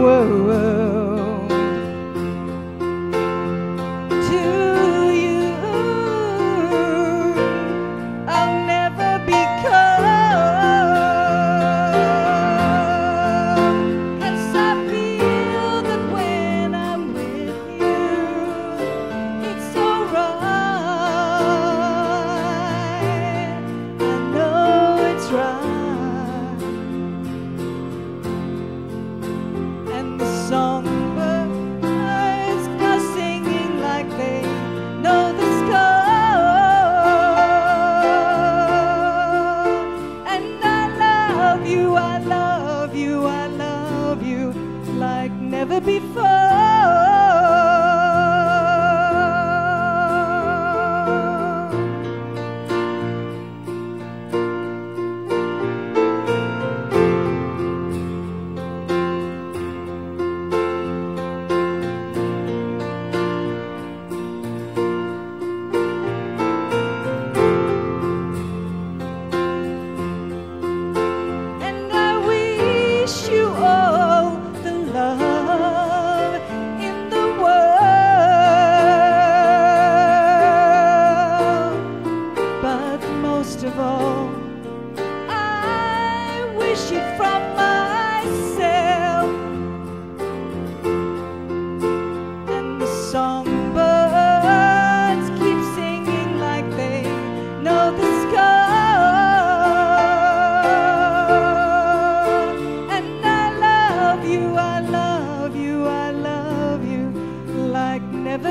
whoa, whoa. like never before.